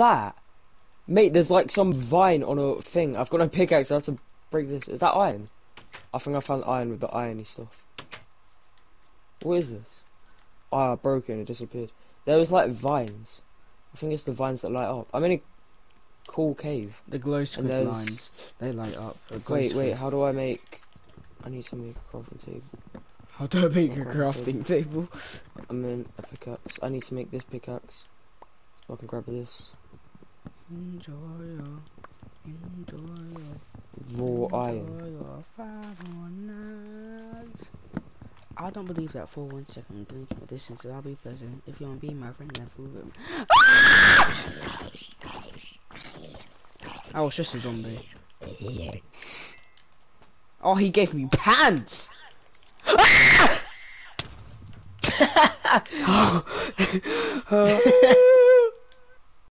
that? Mate, there's like some vine on a thing. I've got no pickaxe, I have to break this. Is that iron? I think I found iron with the irony stuff. What is this? Ah, broken, it disappeared. There was like vines. I think it's the vines that light up. I'm in a cool cave. The glow squid lines, they light up. Wait, wait, how do I make... I need to make a crafting table. How do I make a crafting table? I'm in a pickaxe. I need to make this pickaxe. So I can grab this. Enjoy your, enjoy your, Raw iron. your five more. I don't believe that for one second. I'm doing for this since I'll be present. If you want to be my friend, then fool me. I was just a zombie. Oh, he gave me pants!